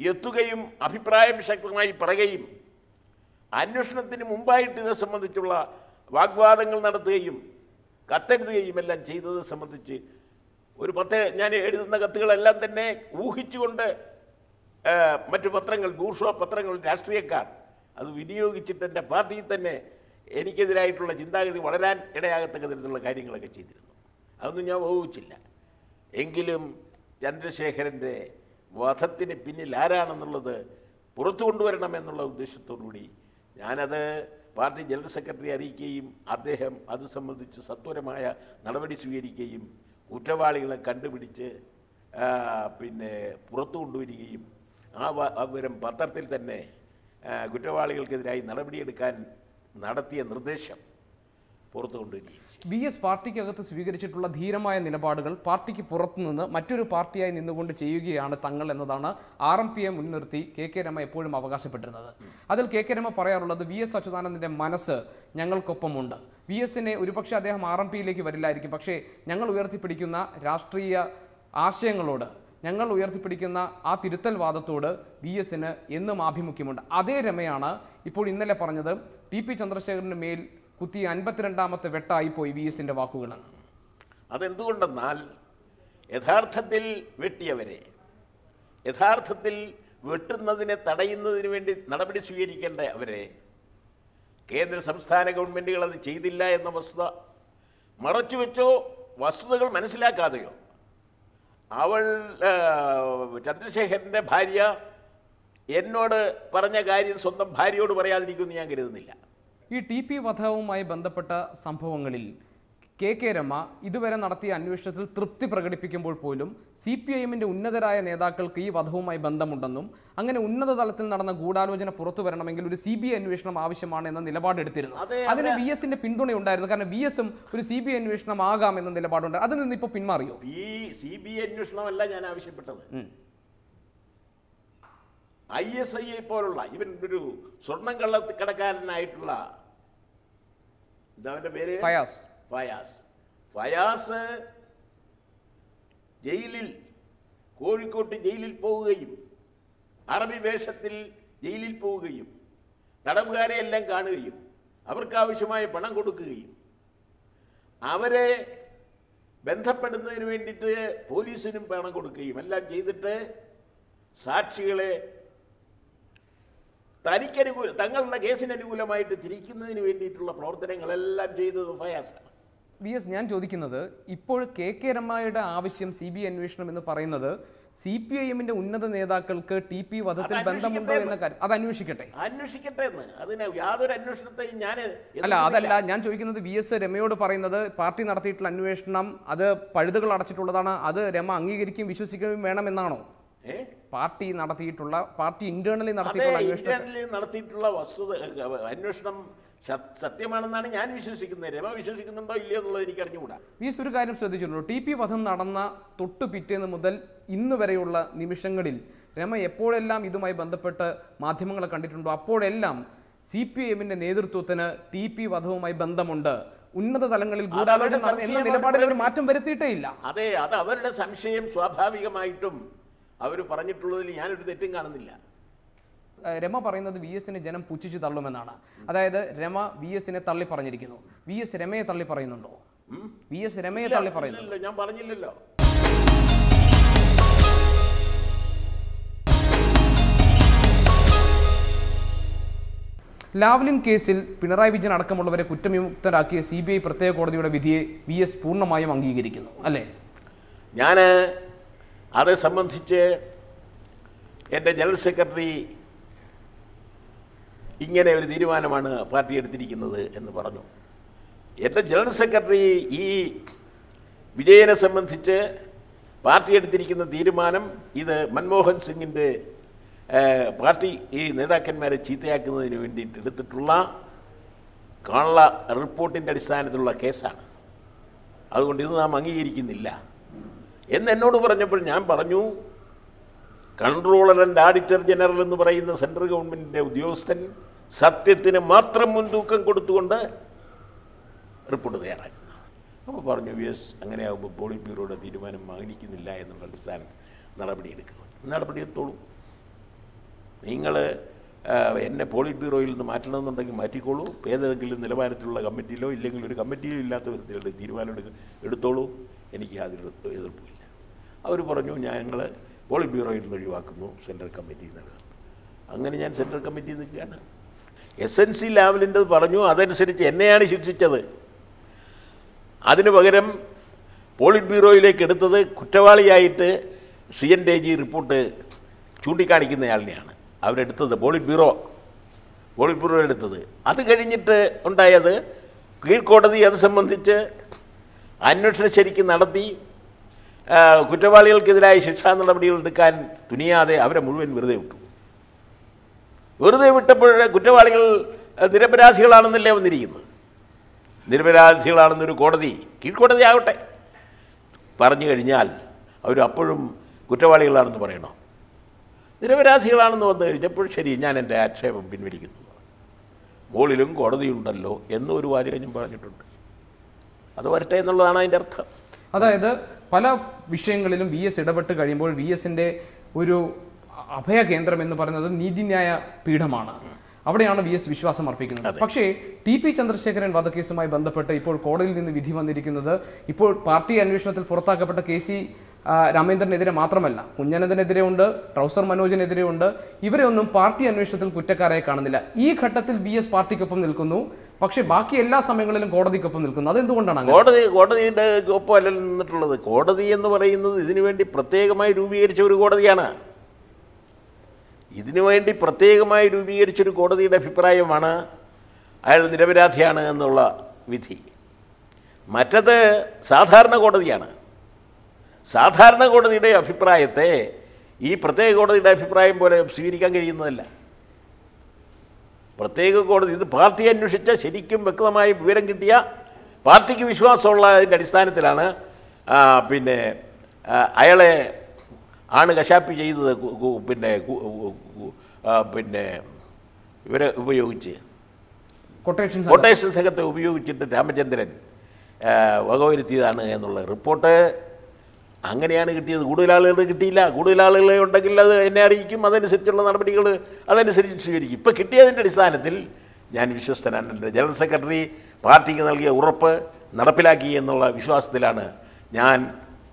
എത്തുകയും അഭിപ്രായം ശക്തമായി പറയുകയും അന്വേഷണത്തിന് മുമ്പായിട്ട് ഇത് സംബന്ധിച്ചുള്ള വാഗ്വാദങ്ങൾ നടത്തുകയും കത്തെഴുതുകയും എല്ലാം ചെയ്തത് സംബന്ധിച്ച് ഒരു പത്ത് ഞാൻ എഴുതുന്ന കത്തുകളെല്ലാം തന്നെ ഊഹിച്ചുകൊണ്ട് മറ്റു പത്രങ്ങൾ ഭൂഷോ പത്രങ്ങൾ രാഷ്ട്രീയക്കാർ അത് വിനിയോഗിച്ചിട്ട് എന്റെ പാർട്ടിയിൽ തന്നെ എനിക്കെതിരായിട്ടുള്ള ചിന്താഗതി വളരാൻ ഇടയാകത്തക്ക തരത്തിലുള്ള കാര്യങ്ങളൊക്കെ ചെയ്തിരുന്നു. അതൊന്നും ഞാൻ ഊഹിച്ചില്ല. എങ്കിലും ചന്ദ്രശേഖരന്റെ വധത്തിന് പിന്നിൽ ആരാണെന്നുള്ളത് പുറത്തു കൊണ്ടുവരണമെന്നുള്ള ഉദ്ദേശത്തോടുകൂടി ഞാനത് പാർട്ടി ജനറൽ സെക്രട്ടറി അറിയിക്കുകയും അദ്ദേഹം അത് സംബന്ധിച്ച് സത്വരമായ നടപടി സ്വീകരിക്കുകയും കുറ്റവാളികളെ കണ്ടുപിടിച്ച് പിന്നെ പുറത്തു കൊണ്ടുവരികയും ആ വിവരം പത്രത്തിൽ തന്നെ കുറ്റവാളികൾക്കെതിരായി നടപടിയെടുക്കാൻ നടത്തിയ നിർദ്ദേശം പുറത്തു കൊണ്ടുവരികയും. വി എസ് പാർട്ടിക്കകത്ത് സ്വീകരിച്ചിട്ടുള്ള ധീരമായ നിലപാടുകൾ പാർട്ടിക്ക് പുറത്തുനിന്ന് മറ്റൊരു പാർട്ടിയായി നിന്നുകൊണ്ട് ചെയ്യുകയാണ് തങ്ങൾ എന്നതാണ് ആർ എം പിയെ മുൻനിർത്തി കെ കെ രമ എപ്പോഴും അവകാശപ്പെട്ടിരുന്നത്. അതിൽ കെ കെ രമ പറയാറുള്ളത് വി എസ് അച്യുതാനന്ദന്റെ മനസ്സ് ഞങ്ങൾക്കൊപ്പമുണ്ട്. വി എസിനെ ഒരുപക്ഷെ അദ്ദേഹം ആർ എം പിയിലേക്ക് വരില്ലായിരിക്കും. പക്ഷേ ഞങ്ങൾ ഉയർത്തിപ്പിടിക്കുന്ന രാഷ്ട്രീയ ആശയങ്ങളോട് ഞങ്ങൾ ഉയർത്തിപ്പിടിക്കുന്ന ആ തിരുത്തൽ വാദത്തോട് വി എസിന് എന്നും ആഭിമുഖ്യമുണ്ട്. അതേ രമയാണ് ഇപ്പോൾ ഇന്നലെ പറഞ്ഞത് ടി പി ചന്ദ്രശേഖരന് മേൽ കുത്തി അൻപത്തിരണ്ടാമത്തെ വെട്ടായി പോയി വി എസിന്റെ വാക്കുകൾ അതെന്തുകൊണ്ടെന്നാൽ യഥാർത്ഥത്തിൽ വെട്ടിയവരെ യഥാർത്ഥത്തിൽ വെട്ടുന്നതിനെ തടയുന്നതിന് വേണ്ടി നടപടി സ്വീകരിക്കേണ്ട അവരെ കേന്ദ്ര സംസ്ഥാന ഗവൺമെന്റുകൾ അത് ചെയ്തില്ല എന്ന വസ്തുത മറച്ചു വെച്ചോ വസ്തുതകൾ മനസ്സിലാക്കാതെയോ. അവൾ ചന്ദ്രശേഖരന്റെ ഭാര്യ എന്നോട് പറഞ്ഞ കാര്യം സ്വന്തം ഭാര്യയോട് പറയാതിരിക്കുമെന്ന് ഞാൻ കരുതുന്നില്ല. ഈ ടി പി വധവുമായി ബന്ധപ്പെട്ട സംഭവങ്ങളിൽ കെ കെ രമ ഇതുവരെ നടത്തിയ അന്വേഷണത്തിൽ തൃപ്തി പ്രകടിപ്പിക്കുമ്പോൾ പോലും സി പി ഐ എമ്മിന്റെ ഉന്നതരായ നേതാക്കൾക്ക് ഈ വധവുമായി ബന്ധമുണ്ടെന്നും അങ്ങനെ ഉന്നത തലത്തിൽ നടന്ന ഗൂഢാലോചന പുറത്തു വരണമെങ്കിൽ ഒരു സി ബി ഐ അന്വേഷണം ആവശ്യമാണ് എന്ന നിലപാടെടുത്തിരുന്നു. അതെ, അതിന് വി എസിന്റെ പിന്തുണയുണ്ടായിരുന്നു. കാരണം വി എസും ഒരു സി ബി ഐ അന്വേഷണം ആകാം എന്ന നിലപാടുണ്ട്. അതിൽ നിന്ന് ഇപ്പോൾ പിന്മാറിയോ? ഈ സി ബി ഐ അന്വേഷണമല്ല ഞാൻ ആവശ്യപ്പെട്ടത്. ഐ എസ് ഐ പോലുള്ള ഇവൻ ഒരു സ്വർണം കള്ളത്തി കടക്കാരനായിട്ടുള്ള എന്താ പേര്? ഫയാസ്. ഫയാസ്. ഫയാസ് ജയിലിൽ കോഴിക്കോട്ട് ജയിലിൽ പോവുകയും അറബി വേഷത്തിൽ ജയിലിൽ പോവുകയും തടവുകാരെ എല്ലാം കാണുകയും അവർക്ക് ആവശ്യമായ പണം കൊടുക്കുകയും അവരെ ബന്ധപ്പെടുന്നതിന് വേണ്ടിയിട്ട് പോലീസിനും പണം കൊടുക്കുകയും എല്ലാം ചെയ്തിട്ട് സാക്ഷികളെ തനിക്കനുകൂല തങ്ങളുടെ കേസിന് അനുകൂലമായിട്ട് തിരിക്കുന്നതിന് വേണ്ടിയിട്ടുള്ള പ്രവർത്തനങ്ങളെല്ലാം ചെയ്തത് ഫയാസാണ് വി എസ് ഞാൻ ചോദിക്കുന്നത് ഇപ്പോൾ കെ കെ രമയുടെ ആവശ്യം സി ബി ഐ അന്വേഷണം എന്ന് പറയുന്നത് സി പി ഐ എമ്മിന്റെ ഉന്നത നേതാക്കൾക്ക് ടി പി വധത്തിൽ ബന്ധമുണ്ടോ എന്ന കാര്യം അത് അന്വേഷിക്കട്ടെ. അന്വേഷിക്കട്ടെ എന്ന്. അതിന് യാതൊരു അന്വേഷണത്തെയും ഞാൻ അല്ല അതല്ല ഞാൻ ചോദിക്കുന്നത് വി എസ് രമയോട് പറയുന്നത് പാർട്ടി നടത്തിയിട്ടുള്ള അന്വേഷണം അത് പഴുതുകൾ അടച്ചിട്ടുള്ളതാണ് അത് രമ അംഗീകരിക്കുകയും വിശ്വസിക്കുകയും വേണമെന്നാണോ? പാർട്ടി നടത്തിയിട്ടുള്ള പാർട്ടി ഇന്റേണലി നടത്തിയിട്ടുള്ള ഇന്റേണലി നടത്തിയിട്ടുള്ള വസ്തുത അന്വേഷണം സത്യമാണെന്നാണ് ഞാൻ വിശ്വസിക്കുന്നത്. രമ വിശ്വസിക്കുന്നുണ്ടോ ഇല്ലയോ എന്നുള്ളത് എനിക്ക് അറിഞ്ഞുകൂടാ ഈ ഒരു കാര്യം ശ്രദ്ധിച്ചിട്ടുണ്ടോ? ടി പി വധം നടന്ന തൊട്ടു പിറ്റേന്ന് മുതൽ ഇന്ന് വരെയുള്ള നിമിഷങ്ങളിൽ രമ എപ്പോഴെല്ലാം ഇതുമായി ബന്ധപ്പെട്ട് മാധ്യമങ്ങളെ കണ്ടിട്ടുണ്ടോ? അപ്പോഴെല്ലാം സി പി എമ്മിന്റെ നേതൃത്വത്തിന് ടി പി വധവുമായി ബന്ധമുണ്ട്. ഉന്നത തലങ്ങളിൽ ഗൂഢാലോചന നടന്നു എന്ന നിലപാടിൽ അവർ മാറ്റം വരുത്തിയിട്ടേ ഇല്ല. അതെ അത് അവരുടെ സംശയം സ്വാഭാവികമായിട്ടും അവർ പറഞ്ഞിട്ടുള്ളതിൽ ഞാനൊരു തെറ്റും കാണുന്നില്ല. രമ പറയുന്നത് വി എസിനെ ജനം പുച്ഛിച്ച് തള്ളുമെന്നാണ്. അതായത് രമ വി എസിനെ തള്ളി പറഞ്ഞിരിക്കുന്നു. വി എസ് രമയെ തള്ളി പറയുന്നുണ്ടോ? വി എസ് രമയെ തള്ളി പറയുന്നു. ഞാൻ പറഞ്ഞില്ലല്ലോ. ലാവ്ലിൻ കേസിൽ പിണറായി വിജയൻ അടക്കമുള്ളവരെ കുറ്റവിമുക്തരാക്കിയ സി ബി ഐ പ്രത്യേക കോടതിയുടെ വിധിയെ വി എസ് പൂർണമായും അംഗീകരിക്കുന്നു. അല്ലേ? ഞാൻ അത് സംബന്ധിച്ച് എന്റെ ജനറൽ സെക്രട്ടറി ഇങ്ങനെ ഒരു തീരുമാനമാണ് പാർട്ടി എടുത്തിരിക്കുന്നത് എന്ന് പറഞ്ഞു. എന്റെ ജനറൽ സെക്രട്ടറി ഈ വിജയനെ സംബന്ധിച്ച് പാർട്ടി എടുത്തിരിക്കുന്ന തീരുമാനം ഇത് മൻമോഹൻ സിംഗിന്റെ പാർട്ടി ഈ നേതാക്കന്മാരെ ചീത്തയാക്കുന്നതിന് വേണ്ടിയിട്ട് എടുത്തിട്ടുള്ള കാണുള്ള റിപ്പോർട്ടിന്റെ അടിസ്ഥാനത്തിലുള്ള കേസാണ്. അതുകൊണ്ട് ഇത് നാം അംഗീകരിക്കുന്നില്ല. എന്ന് എന്നോട് പറഞ്ഞപ്പോൾ ഞാൻ പറഞ്ഞു കൺട്രോളർ ആൻഡ് ഓഡിറ്റർ ജനറൽ എന്ന് പറയുന്ന സെൻട്രൽ ഗവൺമെന്റിന്റെ ഉദ്യോഗസ്ഥൻ സത്യത്തിന് മാത്രം മുൻതൂക്കം കൊടുത്തുകൊണ്ട് റിപ്പോർട്ട് തയ്യാറാക്കുന്നു. അപ്പോൾ പറഞ്ഞു യെസ് അങ്ങനെ അങ്ങനെയാകുമ്പോൾ പോളിറ്റ് ബ്യൂറോയുടെ തീരുമാനം മാനിക്കുന്നില്ല എന്നുള്ള അടിസ്ഥാനത്തിൽ നടപടിയെടുക്കുക നടപടിയെടുത്തോളൂ നിങ്ങൾ എന്നെ പോളിറ്റ് ബ്യൂറോയിൽ നിന്ന് മാറ്റണമെന്നുണ്ടെങ്കിൽ മാറ്റിക്കോളൂ. ഏതെങ്കിലും നിലവാരത്തിലുള്ള കമ്മിറ്റിയിലോ ഇല്ലെങ്കിൽ ഒരു കമ്മിറ്റിയിലോ ഇല്ലാത്ത വിധത്തിലുള്ള തീരുമാനം എടുക്ക എടുത്തോളൂ. എനിക്ക് യാതൊരു എതിർപ്പുമില്ല അവർ പറഞ്ഞു ഞങ്ങൾ പോളിറ്റ് ബ്യൂറോയിൽ നിന്ന് ഒഴിവാക്കുന്നു സെൻട്രൽ കമ്മിറ്റിയിൽ നിന്ന്. അങ്ങനെ ഞാൻ സെൻട്രൽ കമ്മിറ്റിയിൽ നിൽക്കുകയാണ്. എസ് എൻ സി ലാവലിന്റെ പറഞ്ഞു അതനുസരിച്ച് എന്നെയാണ് ശിക്ഷിച്ചത്. അതിനു പകരം പോളിറ്റ് ബ്യൂറോയിലേക്ക് എടുത്തത് കുറ്റവാളിയായിട്ട് C N D G report ചൂണ്ടിക്കാണിക്കുന്നയാളിനെയാണ്. അവരെടുത്തത് പോളിറ്റ് ബ്യൂറോ പോളിറ്റ് ബ്യൂറോ എടുത്തത്. അത് കഴിഞ്ഞിട്ട് ഉണ്ടായത് കീഴ്ക്കോടതി അത് സംബന്ധിച്ച് അന്വേഷണം ശരിക്കും നടത്തി കുറ്റവാളികൾക്കെതിരായ ശിക്ഷാ നടപടികൾ എടുക്കാൻ തുനിയാതെ അവരെ മുഴുവൻ വെറുതെ വിട്ടു. വെറുതെ വിട്ടപ്പോൾ കുറ്റവാളികൾ നിരപരാധികളാണെന്നല്ലേ വന്നിരിക്കുന്നത്. നിരപരാധികളാണെന്നൊരു കോടതി കീഴ്ക്കോടതി ആവട്ടെ പറഞ്ഞു കഴിഞ്ഞാൽ അവർ അപ്പോഴും കുറ്റവാളികളാണെന്ന് പറയണോ? നിരപരാധികളാണെന്ന് വന്നു കഴിഞ്ഞപ്പോൾ ശരി ഞാൻ എന്റെ ആക്ഷേപം പിൻവലിക്കുന്നു. മുകളിലും കോടതിയുണ്ടല്ലോ എന്നൊരു വാചകം പറഞ്ഞിട്ടുണ്ട്. അത് വരട്ടെ എന്നുള്ളതാണ് അതിന്റെ അർത്ഥം. അതായത് പല വിഷയങ്ങളിലും വി എസ് ഇടപെട്ട് കഴിയുമ്പോൾ വി എസിന്റെ ഒരു അഭയ കേന്ദ്രം എന്ന് പറയുന്നത് നീതിന്യായ പീഠമാണ്. അവിടെയാണ് വി എസ് വിശ്വാസം അർപ്പിക്കുന്നത്. പക്ഷേ ടി പി ചന്ദ്രശേഖരൻ വധക്കേസുമായി ബന്ധപ്പെട്ട് ഇപ്പോൾ കോടതിയിൽ നിന്ന് വിധി വന്നിരിക്കുന്നത് ഇപ്പോൾ പാർട്ടി അന്വേഷണത്തിൽ പുറത്താക്കപ്പെട്ട കെ സി രാമേന്ദ്രനെതിരെ മാത്രമല്ല കുഞ്ഞനന്ദനെതിരെ ഉണ്ട് ട്രൗസർ മനോജിനെതിരെ ഉണ്ട്. ഇവരെ ഒന്നും പാർട്ടി അന്വേഷണത്തിൽ കുറ്റക്കാരായി കാണുന്നില്ല. ഈ ഘട്ടത്തിൽ ബി എസ് പാർട്ടിക്കൊപ്പം നിൽക്കുന്നു. പക്ഷേ ബാക്കി എല്ലാ സമയങ്ങളിലും കോടതിക്കൊപ്പം നിൽക്കുന്നു. അതെന്തുകൊണ്ടാണ് കോടതി കോടതിയുടെ ഒപ്പം അല്ല നിന്നിട്ടുള്ളത്. കോടതി എന്ന് പറയുന്നത് ഇതിനു വേണ്ടി പ്രത്യേകമായി രൂപീകരിച്ച ഒരു കോടതിയാണ്. ഇതിനു വേണ്ടി പ്രത്യേകമായി രൂപീകരിച്ചൊരു കോടതിയുടെ അഭിപ്രായമാണ് അയാൾ നിരപരാധിയാണ് എന്നുള്ള വിധി. മറ്റത് സാധാരണ കോടതിയാണ്. സാധാരണ കോടതിയുടെ അഭിപ്രായത്തെ ഈ പ്രത്യേക കോടതിയുടെ അഭിപ്രായം പോലെ സ്വീകരിക്കാൻ കഴിയുന്നതല്ല. പ്രത്യേക കോടതി ഇത് പാർട്ടി അന്വേഷിച്ച ശരിക്കും വ്യക്തമായ വിവരം കിട്ടിയ പാർട്ടിക്ക് വിശ്വാസമുള്ളതിന്റെ അടിസ്ഥാനത്തിലാണ് പിന്നെ അയാളെ ആണ് കശാപ്പ് ചെയ്തത് പിന്നെ പിന്നെ ഇവരെ ഉപയോഗിച്ച്. കൊട്ടേഷൻ കൊട്ടേഷൻ സംഘത്തെ ഉപയോഗിച്ചിട്ട് രാമചന്ദ്രൻ വകവരുത്തിയതാണ് എന്നുള്ള റിപ്പോർട്ട്. അങ്ങനെയാണ് കിട്ടിയത്. കൂടുതൽ ആളുകൾ കിട്ടിയില്ല. കൂടുതൽ ആളുകൾ ഉണ്ടെങ്കിൽ അത് എന്നെ അറിയിക്കും. അതനുസരിച്ചുള്ള നടപടികൾ അതനുസരിച്ച് സ്വീകരിക്കും. ഇപ്പോൾ കിട്ടിയതിന്റെ അടിസ്ഥാനത്തിൽ ഞാൻ വിശ്വസ്തനാണ്. എന്റെ ജനറൽ സെക്രട്ടറി പാർട്ടിക്ക് നൽകിയ ഉറപ്പ് നടപ്പിലാക്കി എന്നുള്ള വിശ്വാസത്തിലാണ് ഞാൻ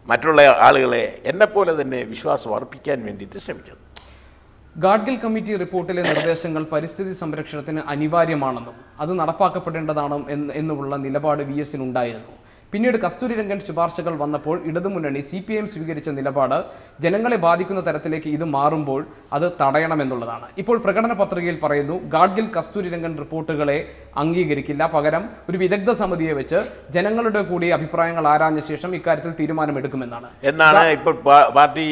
മറ്റുള്ള ആളുകളെ എന്നെപ്പോലെ തന്നെ വിശ്വാസം അർപ്പിക്കാൻ വേണ്ടിയിട്ട് ശ്രമിച്ചത്. ഗാഡ്ഗിൽ കമ്മിറ്റി റിപ്പോർട്ടിലെ നിർദ്ദേശങ്ങൾ പരിസ്ഥിതി സംരക്ഷണത്തിന് അനിവാര്യമാണെന്നും അത് നടപ്പാക്കപ്പെടേണ്ടതാണ് എന്ന് എന്നുള്ള നിലപാട് വി എസിനുണ്ടായിരുന്നു. പിന്നീട് കസ്തൂരിരംഗൻ ശുപാർശകൾ വന്നപ്പോൾ ഇടതുമുന്നണി സി പി എം സ്വീകരിച്ച നിലപാട് ജനങ്ങളെ ബാധിക്കുന്ന തരത്തിലേക്ക് ഇത് മാറുമ്പോൾ അത് തടയണമെന്നുള്ളതാണ്. ഇപ്പോൾ പ്രകടന പത്രികയിൽ പറയുന്നു ഗാഡ്ഗിൽ കസ്തൂരിരംഗൻ റിപ്പോർട്ടുകളെ അംഗീകരിക്കില്ല. പകരം ഒരു വിദഗ്ധ സമിതിയെ വെച്ച് ജനങ്ങളുടെ കൂടി അഭിപ്രായങ്ങൾ ആരാഞ്ഞ ശേഷം ഇക്കാര്യത്തിൽ തീരുമാനമെടുക്കുമെന്നാണ്. എന്നാണ് ഇപ്പോൾ പാർട്ടി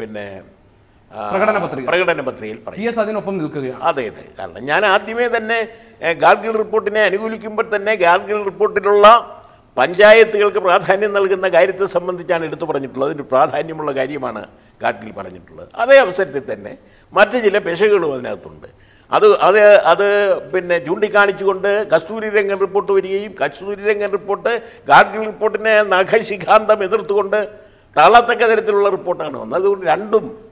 പിന്നെ പ്രകടന പത്രിക. പ്രകടന പത്രികയിൽ പറയും. അതിനൊപ്പം നിൽക്കുകയാണ്. അതെ അതെ. കാരണം ഞാൻ ആദ്യമേ തന്നെ ഗാർഗിൽ ഗാഡ്ഗിൽ റിപ്പോർട്ടിനെ അനുകൂലിക്കുമ്പോൾ തന്നെ ഗാഡ്ഗിൽ റിപ്പോർട്ടിലുള്ള പഞ്ചായത്തുകൾക്ക് പ്രാധാന്യം നൽകുന്ന കാര്യത്തെ സംബന്ധിച്ചാണ് എടുത്തു പറഞ്ഞിട്ടുള്ളത്. അതിന് പ്രാധാന്യമുള്ള കാര്യമാണ് ഗാഡ്ഗിൽ പറഞ്ഞിട്ടുള്ളത്. അതേ അവസരത്തിൽ തന്നെ മറ്റ് ചില പെശകളും അതിനകത്തുണ്ട്. അത് അത് അത് പിന്നെ ചൂണ്ടിക്കാണിച്ചുകൊണ്ട് കസ്തൂരി രംഗൻ റിപ്പോർട്ട് വരികയും കസ്തൂരി രംഗൻ റിപ്പോർട്ട് ഗാഡ്ഗിൽ റിപ്പോർട്ടിനെ നഖശിഖാന്തം എതിർത്തുകൊണ്ട് തള്ളത്തക്ക തരത്തിലുള്ള റിപ്പോർട്ടാണ് വന്നത്. അതുകൊണ്ട് രണ്ടും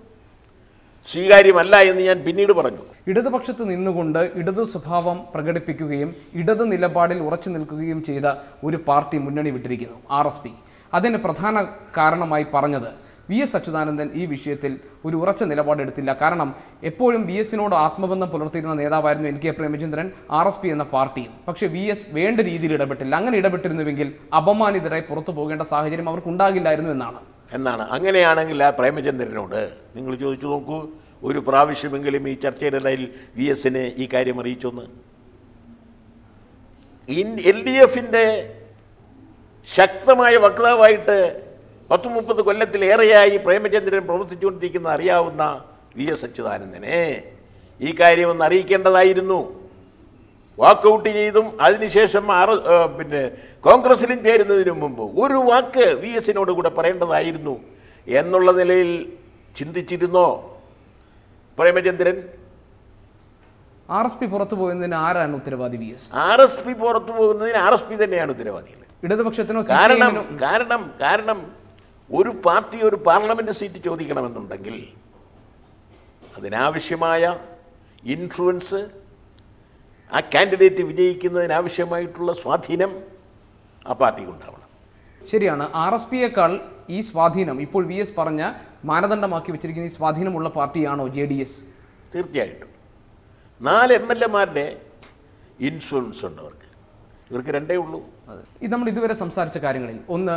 സ്വീകാര്യമല്ല എന്ന് ഞാൻ പിന്നീട് പറഞ്ഞു. ഇടതുപക്ഷത്ത് നിന്നുകൊണ്ട് ഇടതു സ്വഭാവം പ്രകടിപ്പിക്കുകയും ഇടതു നിലപാടിൽ ഉറച്ചു നിൽക്കുകയും ചെയ്ത ഒരു പാർട്ടി മുന്നണി വിട്ടിരിക്കുന്നു ആർ എസ് പി. അതിന് പ്രധാന കാരണമായി പറഞ്ഞത് വി എസ് അച്യുതാനന്ദൻ ഈ വിഷയത്തിൽ ഒരു ഉറച്ച നിലപാടെടുത്തില്ല കാരണം എപ്പോഴും വി എസിനോട് ആത്മബന്ധം പുലർത്തിയിരുന്ന നേതാവായിരുന്നു N K Premachandran R S P എന്ന പാർട്ടിയും. പക്ഷേ വി എസ് വേണ്ട രീതിയിൽ ഇടപെട്ടില്ല. അങ്ങനെ ഇടപെട്ടിരുന്നുവെങ്കിൽ അപമാനിതരായി പുറത്തു പോകേണ്ട സാഹചര്യം അവർക്കുണ്ടാകില്ലായിരുന്നു എന്നാണ്. എന്നാണ്. അങ്ങനെയാണെങ്കിൽ ആ പ്രേമചന്ദ്രനോട് നിങ്ങൾ ചോദിച്ചു നോക്കൂ ഒരു പ്രാവശ്യമെങ്കിലും ഈ ചർച്ചയുടെ ഇടയിൽ വി എസിനെ ഈ കാര്യം അറിയിച്ചൊന്ന്. എൽ ഡി എഫിന്റെ ശക്തമായ വക്താവായിട്ട് പത്ത് മുപ്പത് കൊല്ലത്തിലേറെയായി പ്രേമചന്ദ്രൻ പ്രവർത്തിച്ചുകൊണ്ടിരിക്കുന്ന അറിയാവുന്ന വി എസ് അച്യുതാനന്ദനെ ഈ കാര്യം ഒന്ന് അറിയിക്കേണ്ടതായിരുന്നു. വാക്കൗട്ട് ചെയ്തും അതിനുശേഷം ആറ് ഏ, പിന്നെ കോൺഗ്രസിലും ചേരുന്നതിന് മുമ്പ് ഒരു വാക്ക് വി എസിനോട് കൂടെ പറയേണ്ടതായിരുന്നു എന്നുള്ള നിലയിൽ ചിന്തിച്ചിരുന്നോ പ്രേമചന്ദ്രൻ? ആർ എസ് പി പുറത്തു പോകുന്നതിന് ആരാണ് ഉത്തരവാദി V S? R S P പുറത്തു പോകുന്നതിന് ആർ എസ് പി തന്നെയാണ് ഉത്തരവാദികൾ. ഇടതുപക്ഷത്തിനോ കാരണം കാരണം കാരണം ഒരു പാർട്ടി ഒരു പാർലമെന്റ് സീറ്റ് ചോദിക്കണമെന്നുണ്ടെങ്കിൽ അതിനാവശ്യമായ ഇൻഫ്ലുവൻസ് ആ കാൻഡിഡേറ്റ് വിജയിക്കുന്നതിനാവശ്യമായിട്ടുള്ള സ്വാധീനം ആ പാർട്ടിക്ക് ഉണ്ടാവണം. ശരിയാണ്. ആർ എസ് പിയേക്കാൾ ഈ സ്വാധീനം ഇപ്പോൾ വി എസ് പറഞ്ഞ മാനദണ്ഡമാക്കി വെച്ചിരിക്കുന്ന ഈ സ്വാധീനമുള്ള പാർട്ടിയാണോ ജെ ഡി എസ്? തീർച്ചയായിട്ടും. നാല് എം എൽ എമാരുടെ ഇൻഷുറൻസ് ഉണ്ട് അവർക്ക്. ഇവർക്ക് രണ്ടേ ഉള്ളൂ. ഇത് നമ്മൾ ഇതുവരെ സംസാരിച്ച കാര്യങ്ങളിൽ ഒന്ന്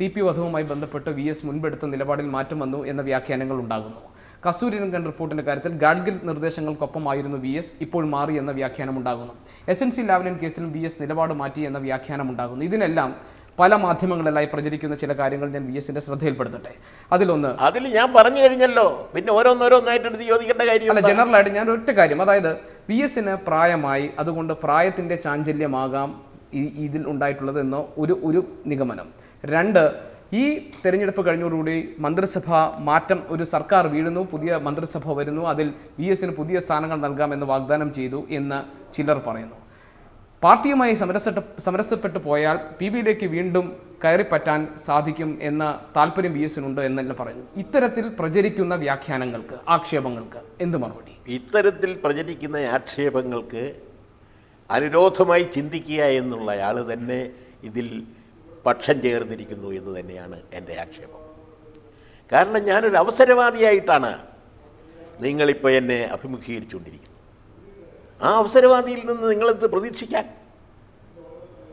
ടി പി വധവുമായി ബന്ധപ്പെട്ട് വി എസ് മുൻപെടുത്ത നിലപാടിൽ മാറ്റം വന്നു എന്ന വ്യാഖ്യാനങ്ങൾ ഉണ്ടാകുന്നു. കസ്തൂരി രംഗൻ റിപ്പോർട്ടിന്റെ കാര്യത്തിൽ ഗാഡ്ഗിൽ നിർദ്ദേശങ്ങൾക്കൊപ്പമായിരുന്നു വി എസ് ഇപ്പോൾ മാറി എന്ന വ്യാഖ്യാനം ഉണ്ടാകുന്നു എസ് എൻ സി ലാവ്ലിൻ കേസിലും വി എസ് നിലപാട് മാറ്റി എന്ന വ്യാഖ്യാനം ഉണ്ടാകുന്നു ഇതിനെല്ലാം പല മാധ്യമങ്ങളിലായി പ്രചരിക്കുന്ന ചില കാര്യങ്ങൾ ഞാൻ വി എസിന്റെ ശ്രദ്ധയിൽപ്പെടുത്തട്ടെ. അതിലൊന്ന് അതിൽ ഞാൻ പറഞ്ഞു കഴിഞ്ഞല്ലോ. പിന്നെ ഓരോന്നോരോന്നായിട്ട് എടുത്ത് ചോദിക്കേണ്ട കാര്യം ജനറൽ ആയിട്ട് ഞാൻ ഒറ്റ കാര്യം. അതായത് വി എസിന് പ്രായമായി അതുകൊണ്ട് പ്രായത്തിന്റെ ചാഞ്ചല്യമാകാം ഇതിൽ ഉണ്ടായിട്ടുള്ളത് എന്നോ ഒരു ഒരു നിഗമനം. രണ്ട് ഈ തെരഞ്ഞെടുപ്പ് കഴിഞ്ഞതോടുകൂടി മന്ത്രിസഭ മാറ്റം ഒരു സർക്കാർ വീഴുന്നു പുതിയ മന്ത്രിസഭ വരുന്നു അതിൽ വി എസിന് പുതിയ സ്ഥാനങ്ങൾ നൽകാമെന്ന് വാഗ്ദാനം ചെയ്തു എന്ന് ചിലർ പറയുന്നു. പാർട്ടിയുമായി സമരസപ്പെട്ട സമരസപ്പെട്ടു പോയാൽ പി ബിയിലേക്ക് വീണ്ടും കയറിപ്പറ്റാൻ സാധിക്കും എന്ന താല്പര്യം വി എസിനുണ്ട് എന്നെല്ലാം പറയുന്നു. ഇത്തരത്തിൽ പ്രചരിക്കുന്ന വ്യാഖ്യാനങ്ങൾക്ക് ആക്ഷേപങ്ങൾക്ക് എന്ത് മറുപടി? ഇത്തരത്തിൽ പ്രചരിക്കുന്ന ആക്ഷേപങ്ങൾക്ക് അനുരോധമായി ചിന്തിക്കുക എന്നുള്ള ആൾ തന്നെ ഇതിൽ പക്ഷം ചേർന്നിരിക്കുന്നു എന്ന് തന്നെയാണ് എന്റെ ആക്ഷേപം. കാരണം ഞാനൊരു അവസരവാദിയായിട്ടാണ് നിങ്ങളിപ്പോൾ എന്നെ അഭിമുഖീകരിച്ചുകൊണ്ടിരിക്കുന്നത്. ആ അവസരവാദിയിൽ നിന്ന് നിങ്ങളെന്ത് പ്രതീക്ഷിക്കാൻ?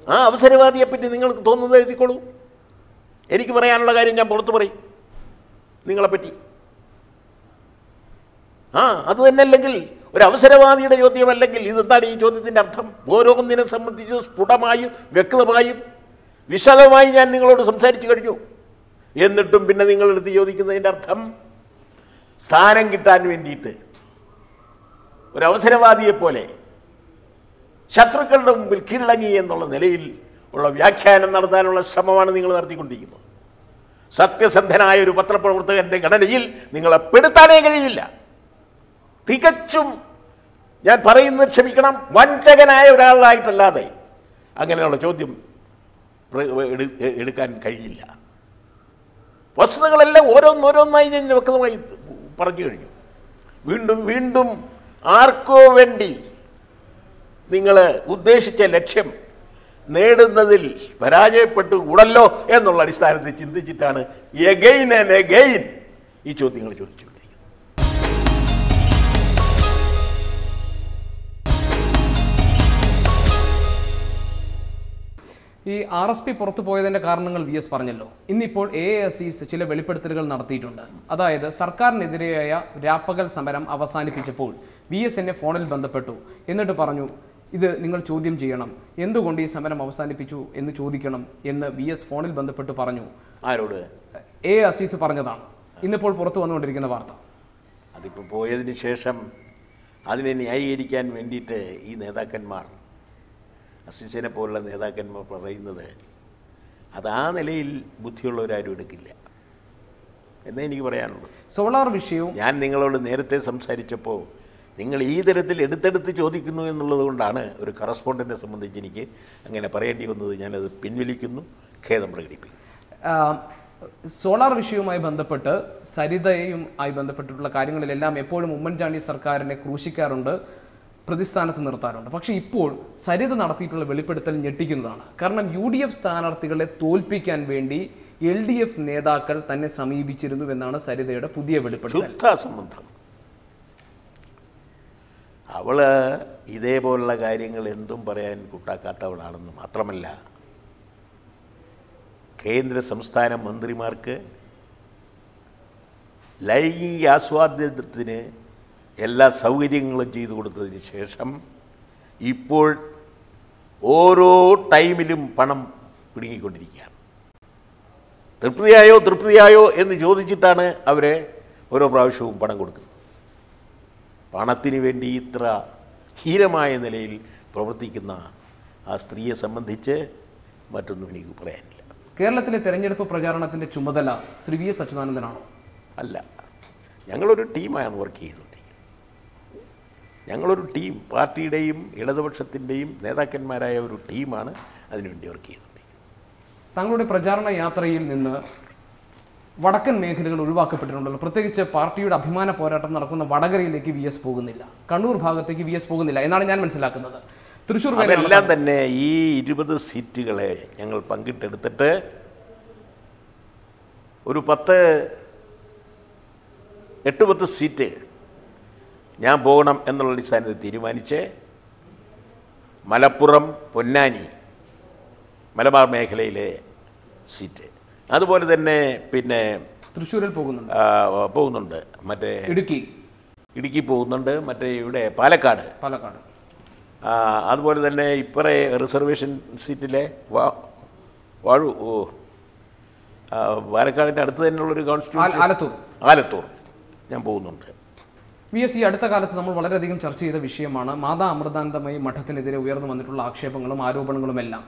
ആ അവസരവാദിയെപ്പറ്റി നിങ്ങൾക്ക് തോന്നുന്നത് എഴുതിക്കോളൂ. എനിക്ക് പറയാനുള്ള കാര്യം ഞാൻ പുറത്തു പറയും. നിങ്ങളെപ്പറ്റി. ആ അത് തന്നെ അല്ലെങ്കിൽ ഒരു അവസരവാദിയുടെ ചോദ്യമല്ലെങ്കിൽ ഇതെന്താണ് ഈ ചോദ്യത്തിന്റെ അർത്ഥം? ഓരോ ഓരോന്നിനെ സംബന്ധിച്ച് സ്ഫുടമായും വ്യക്തമായും വിശദമായി ഞാൻ നിങ്ങളോട് സംസാരിച്ചു കഴിഞ്ഞു. എന്നിട്ടും പിന്നെ നിങ്ങളെടുത്ത് ചോദിക്കുന്നതിന്റെ അർത്ഥം സ്ഥാനം കിട്ടാൻ വേണ്ടിയിട്ട് ഒരവസരവാദിയെപ്പോലെ ശത്രുക്കളുടെ മുമ്പിൽ കീഴടങ്ങി എന്നുള്ള നിലയിൽ ഉള്ള വ്യാഖ്യാനം നടത്താനുള്ള ശ്രമമാണ് നിങ്ങൾ നടത്തിക്കൊണ്ടിരിക്കുന്നത്. സത്യസന്ധനായ ഒരു പത്രപ്രവർത്തകന്റെ ഘടനയിൽ നിങ്ങളെ പെടുത്താനേ കഴിയില്ല. തികച്ചും ഞാൻ പറയുന്നത് ക്ഷമിക്കണം വഞ്ചകനായ ഒരാളായിട്ടല്ലാതെ. അങ്ങനെയുള്ള ചോദ്യം എടുക്കാൻ കഴിയില്ല. വസ്തുതകളെല്ലാം ഓരോന്നോരോന്നായി ഞാൻ വ്യക്തമായി പറഞ്ഞു കഴിഞ്ഞു. വീണ്ടും വീണ്ടും ആർക്കോ വേണ്ടി നിങ്ങൾ ഉദ്ദേശിച്ച ലക്ഷ്യം നേടുന്നതിൽ പരാജയപ്പെട്ടു കൂടല്ലോ എന്നുള്ള അടിസ്ഥാനത്തിൽ ചിന്തിച്ചിട്ടാണ് എഗെയിൻ ആൻഡ് എഗെയിൻ ഈ ചോദ്യങ്ങൾ ചോദിച്ചുകൊണ്ടിരിക്കുന്നത് ഈ ആർ എസ് പി പുറത്തു പോയതിന്റെ കാരണങ്ങൾ വി എസ് പറഞ്ഞല്ലോ. ഇന്നിപ്പോൾ എ എസ് ഇസ് ചില വെളിപ്പെടുത്തലുകൾ നടത്തിയിട്ടുണ്ട്. അതായത് സർക്കാരിനെതിരെയായ രാപ്പകൽ സമരം അവസാനിപ്പിച്ചപ്പോൾ വി എസ് എന്നെ ഫോണിൽ ബന്ധപ്പെട്ടു. എന്നിട്ട് പറഞ്ഞു ഇത് നിങ്ങൾ ചോദ്യം ചെയ്യണം. എന്തുകൊണ്ട് ഈ സമരം അവസാനിപ്പിച്ചു എന്ന് ചോദിക്കണം എന്ന് വി എസ് ഫോണിൽ ബന്ധപ്പെട്ട് പറഞ്ഞു. ആരോട്? എ അസീസ് പറഞ്ഞതാണ്. ഇന്നിപ്പോൾ പുറത്തു വന്നുകൊണ്ടിരിക്കുന്ന വാർത്ത. അതിപ്പോൾ പോയതിന് ശേഷം അതിനെ ന്യായീകരിക്കാൻ വേണ്ടിയിട്ട് ഈ നേതാക്കന്മാർ അസിസിനെ പോലുള്ള നേതാക്കന്മാർ പറയുന്നത് അത് ആ നിലയിൽ ബുദ്ധിയുള്ളവരാരും എടുക്കില്ല. എന്നേ എനിക്ക് പറയാനുള്ളൂ. സോളാർ വിഷയവും ഞാൻ നിങ്ങളോട് നേരത്തെ സംസാരിച്ചപ്പോൾ നിങ്ങൾ ഈ തരത്തിൽ എടുത്തെടുത്ത് ചോദിക്കുന്നു എന്നുള്ളത് കൊണ്ടാണ് ഒരു കറസ്പോണ്ടന്റിനെ സംബന്ധിച്ച് എനിക്ക് അങ്ങനെ പറയേണ്ടി വന്നത്. ഞാനത് പിൻവലിക്കുന്നു. ഖേദം പ്രകടിപ്പിക്കും സോളാർ വിഷയവുമായി ബന്ധപ്പെട്ട് സരിതയും ആയി ബന്ധപ്പെട്ടിട്ടുള്ള കാര്യങ്ങളിലെല്ലാം എപ്പോഴും ഉമ്മൻചാണ്ടി സർക്കാരിനെ ക്രൂശിക്കാറുണ്ട്. പ്രതിസ്ഥാനത്ത് നിർത്താറുണ്ട് പക്ഷേ ഇപ്പോൾ സരിത നടത്തിയിട്ടുള്ള വെളിപ്പെടുത്തൽ ഞെട്ടിക്കുന്നതാണ്. കാരണം യു ഡി എഫ് സ്ഥാനാർത്ഥികളെ തോൽപ്പിക്കാൻ വേണ്ടി എൽ ഡി എഫ് നേതാക്കൾ തന്നെ സമീപിച്ചിരുന്നു എന്നാണ് സരിതയുടെ പുതിയ വെളിപ്പെടുത്തൽ. സംബന്ധം. അവൾ ഇതേപോലുള്ള കാര്യങ്ങൾ എന്തും പറയാൻ കൂട്ടാക്കാത്തവളാണെന്ന് മാത്രമല്ല കേന്ദ്ര സംസ്ഥാന മന്ത്രിമാർക്ക് ലൈംഗിക ആസ്വാദ്യത്തിന് എല്ലാ സൗകര്യങ്ങളും ചെയ്തു കൊടുത്തതിന് ശേഷം ഇപ്പോൾ ഓരോ ടൈമിലും പണം പിടുങ്ങിക്കൊണ്ടിരിക്കുകയാണ്. തൃപ്തിയായോ തൃപ്തിയായോ എന്ന് ചോദിച്ചിട്ടാണ് അവരെ ഓരോ പ്രാവശ്യവും പണം കൊടുക്കുന്നത്. പണത്തിന് വേണ്ടി ഇത്ര ഹീരമായ നിലയിൽ പ്രവർത്തിക്കുന്ന ആ സ്ത്രീയെ സംബന്ധിച്ച് മറ്റൊന്നും എനിക്ക് പറയാനില്ല. കേരളത്തിലെ തെരഞ്ഞെടുപ്പ് പ്രചാരണത്തിന്റെ ചുമതല ശ്രീ വി എസ് അച്യുതാനന്ദനാണോ? അല്ല ഞങ്ങളൊരു ടീമാണ് വർക്ക് ചെയ്തുകൊണ്ടിരിക്കുന്നത് ഞങ്ങളൊരു ടീം പാർട്ടിയുടെയും ഇടതുപക്ഷത്തിന്റെയും നേതാക്കന്മാരായ ഒരു ടീമാണ് അതിനുവേണ്ടി വർക്ക് ചെയ്തുകൊണ്ടിരിക്കുന്നത് തങ്ങളുടെ പ്രചാരണ യാത്രയിൽ നിന്ന് വടക്കൻ മേഖലകൾ ഒഴിവാക്കപ്പെട്ടിട്ടുണ്ടല്ലോ. പ്രത്യേകിച്ച് പാർട്ടിയുടെ അഭിമാന പോരാട്ടം നടക്കുന്ന വടകരയിലേക്ക് വി എസ് പോകുന്നില്ല. കണ്ണൂർ ഭാഗത്തേക്ക് വി എസ് പോകുന്നില്ല എന്നാണ് ഞാൻ മനസ്സിലാക്കുന്നത്. തൃശ്ശൂർ എല്ലാം തന്നെ ഈ ഇരുപത് സീറ്റുകളെ ഞങ്ങൾ പങ്കിട്ടെടുത്തിട്ട് ഒരു പത്ത് എട്ട് പത്ത് സീറ്റ് ഞാൻ പോകണം എന്നുള്ള അടിസ്ഥാനത്തിൽ തീരുമാനിച്ച് മലപ്പുറം പൊന്നാനി മലബാർ മേഖലയിലെ സീറ്റ്. അതുപോലെ തന്നെ പിന്നെ തൃശ്ശൂരിൽ പോകുന്നുണ്ട്. പോകുന്നുണ്ട്. മറ്റേ ഇടുക്കി. ഇടുക്കി പോകുന്നുണ്ട്. മറ്റേ ഇവിടെ പാലക്കാട്. പാലക്കാട്. അതുപോലെ തന്നെ ഇപ്പറേ റിസർവേഷൻ സീറ്റിലെ വാ വാഴു ഓ പാലക്കാടിന്റെ അടുത്ത് തന്നെയുള്ളൊരു കോൺസ്റ്റിറ്റ്യൂഷൻ ആലത്തൂർ. ആലത്തൂർ. ഞാൻ പോകുന്നുണ്ട്. വി എസ് ഈ അടുത്ത കാലത്ത് നമ്മൾ വളരെയധികം ചർച്ച ചെയ്ത വിഷയമാണ് മാതാ അമൃതാനന്ദമയി മഠത്തിനെതിരെ ഉയർന്നു വന്നിട്ടുള്ള ആക്ഷേപങ്ങളും ആരോപണങ്ങളും എല്ലാം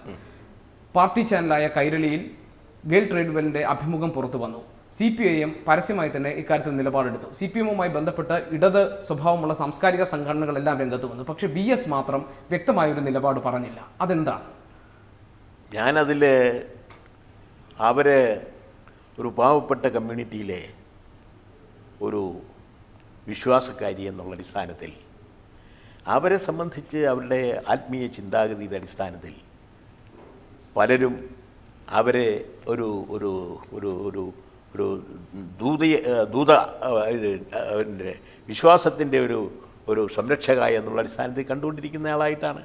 പാർട്ടി ചാനലായ കൈരളിയിൽ ഗെയിൽ ട്രേഡ്വെലിന്റെ അഭിമുഖം പുറത്തു വന്നു. സി പി ഐ എം പരസ്യമായി തന്നെ ഇക്കാര്യത്തിൽ നിലപാടെടുത്തു. സി പി എമ്മുമായി ബന്ധപ്പെട്ട് ഇടത് സ്വഭാവമുള്ള സാംസ്കാരിക സംഘടനകളെല്ലാം രംഗത്ത് വന്നു. പക്ഷെ ബി എസ് മാത്രം വ്യക്തമായൊരു നിലപാട് പറഞ്ഞില്ല. അതെന്താണ്? ഞാനതിൽ അവരെ ഒരു പാവപ്പെട്ട കമ്മ്യൂണിറ്റിയിലെ ഒരു വിശ്വാസക്കാരി എന്നുള്ള അടിസ്ഥാനത്തിൽ. അവരെ സംബന്ധിച്ച് അവരുടെ ആത്മീയ ചിന്താഗതിയുടെ അടിസ്ഥാനത്തിൽ പലരും അവരെ ഒരു ഒരു ഒരു ഒരു ഒരു ദൂത ദൂത അവന്റെ വിശ്വാസത്തിന്റെ ഒരു ഒരു സംരക്ഷക എന്നുള്ള അടിസ്ഥാനത്തിൽ കണ്ടുകൊണ്ടിരിക്കുന്ന ആളായിട്ടാണ്.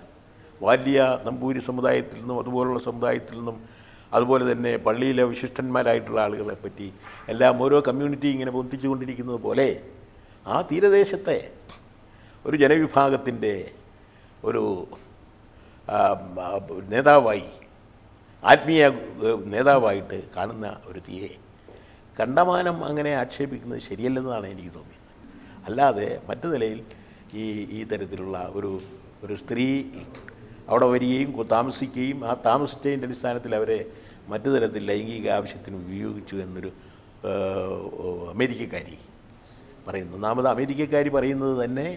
വലിയ നമ്പൂരി സമുദായത്തിൽ നിന്നും അതുപോലുള്ള സമുദായത്തിൽ നിന്നും അതുപോലെ തന്നെ പള്ളിയിലെ വിശിഷ്ടന്മാരായിട്ടുള്ള ആളുകളെ പറ്റി എല്ലാം ഓരോ കമ്മ്യൂണിറ്റി ഇങ്ങനെ പൊന്തിച്ചുകൊണ്ടിരിക്കുന്നത് പോലെ ആ തീരദേശത്തെ ഒരു ജനവിഭാഗത്തിന്റെ ഒരു നേതാവായി ആത്മീയ നേതാവായിട്ട് കാണുന്ന ഒരു തീയെ കണ്ടമാനം അങ്ങനെ ആക്ഷേപിക്കുന്നത് ശരിയല്ലെന്നാണ് എനിക്ക് തോന്നിയത്. അല്ലാതെ മറ്റു നിലയിൽ ഈ ഈ തരത്തിലുള്ള ഒരു ഒരു സ്ത്രീ അവിടെ വരികയും താമസിക്കുകയും ആ താമസിച്ചതിന്റെ അടിസ്ഥാനത്തിൽ അവരെ മറ്റു തരത്തിൽ ലൈംഗിക ആവശ്യത്തിന് ഉപയോഗിച്ചു എന്നൊരു അമേരിക്കക്കാരി പറയുന്നു. ഒന്നാമത് അമേരിക്കക്കാർ പറയുന്നത് തന്നെ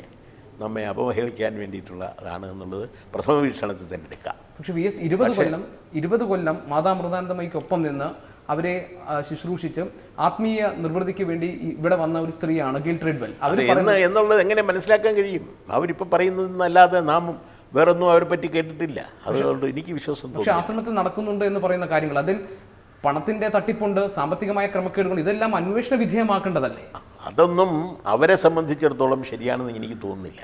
നമ്മെ അപമഹേളിക്കാൻ വേണ്ടിയിട്ടുള്ള അതാണ് എന്നുള്ളത് പ്രഥമ വീക്ഷണത്തിൽ തന്നെ എടുക്കാം. പക്ഷേ വി എസ് ഇരുപത് കൊല്ലം ഇരുപത് കൊല്ലം മാതാമൃതാനന്ദമയ്ക്കൊപ്പം നിന്ന് അവരെ ശുശ്രൂഷിച്ച് ആത്മീയ നിർവൃതിക്ക് വേണ്ടി ഇവിടെ വന്ന ഒരു സ്ത്രീയാണ് ഗിൽ ട്രെഡ്വെൽ. അവർ എന്നുള്ളത് എങ്ങനെ മനസ്സിലാക്കാൻ കഴിയും? അവരിപ്പോൾ പറയുന്നതെന്നല്ലാതെ നാം വേറൊന്നും അവരെ പറ്റി കേട്ടിട്ടില്ല. അതുകൊണ്ട് എനിക്ക് വിശ്വാസം പക്ഷേ ആശ്രമത്തിൽ നടക്കുന്നുണ്ട് എന്ന് പറയുന്ന കാര്യങ്ങൾ അതിൽ പണത്തിന്റെ തട്ടിപ്പുണ്ട് സാമ്പത്തികമായ ക്രമക്കേടുകൾ ഇതെല്ലാം അന്വേഷണ വിധേയമാക്കേണ്ടതല്ലേ? അതൊന്നും അവരെ സംബന്ധിച്ചിടത്തോളം ശരിയാണെന്ന് എനിക്ക് തോന്നുന്നില്ല.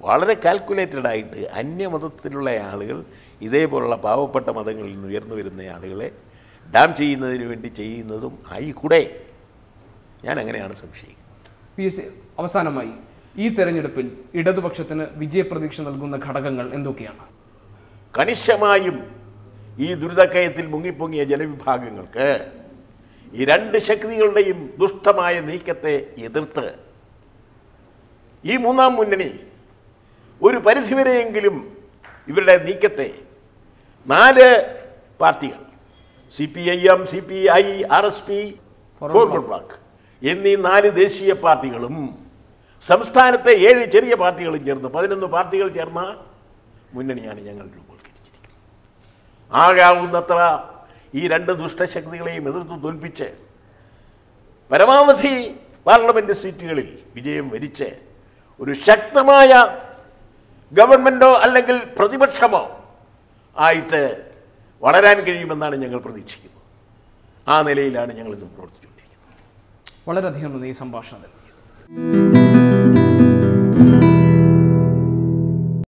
വളരെ കാൽക്കുലേറ്റഡ് ആയിട്ട് അന്യമതത്തിലുള്ള ആളുകൾ ഇതേപോലുള്ള പാവപ്പെട്ട മതങ്ങളിൽ നിന്ന് ഉയർന്നു വരുന്ന ആളുകളെ ഡാം ചെയ്യുന്നതിന് വേണ്ടി ചെയ്യുന്നതും ആയിക്കൂടെ? ഞാൻ അങ്ങനെയാണ് സംശയിക്കുന്നത്. പി എസ് അവസാനമായി ഈ തെരഞ്ഞെടുപ്പിൽ ഇടതുപക്ഷത്തിന് വിജയപ്രതീക്ഷ നൽകുന്ന ഘടകങ്ങൾ എന്തൊക്കെയാണ്? കണിശമായും ഈ ദുരിതക്കയത്തിൽ മുങ്ങിപ്പൊങ്ങിയ ജനവിഭാഗങ്ങൾക്ക് ഈ രണ്ട് ശക്തികളുടെയും ദുഷ്ടമായ നീക്കത്തെ എതിർത്ത് ഈ മൂന്നാം മുന്നണി ഒരു പരിധിവരെയെങ്കിലും ഇവരുടെ നീക്കത്തെ നാല് പാർട്ടികൾ C P I M C P I R S P Forward Bloc എന്നീ നാല് ദേശീയ പാർട്ടികളും സംസ്ഥാനത്തെ ഏഴ് ചെറിയ പാർട്ടികളും ചേർന്ന് പതിനൊന്ന് പാർട്ടികൾ ചേർന്ന മുന്നണിയാണ് ഞങ്ങൾ ആകാവുന്നത്ര ഈ രണ്ട് ദുഷ്ടശക്തികളെയും എതിർത്ത് തോൽപ്പിച്ച് പരമാവധി പാർലമെന്റ് സീറ്റുകളിൽ വിജയം വരിച്ച് ഒരു ശക്തമായ ഗവൺമെന്റോ അല്ലെങ്കിൽ പ്രതിപക്ഷമോ ആയിട്ട് വളരാൻ കഴിയുമെന്നാണ് ഞങ്ങൾ പ്രതീക്ഷിക്കുന്നത്. ആ നിലയിലാണ് ഞങ്ങളിത് പ്രവർത്തിച്ചുകൊണ്ടിരിക്കുന്നത്. വളരെയധികം നന്ദി സംഭാഷണത്തിൽ.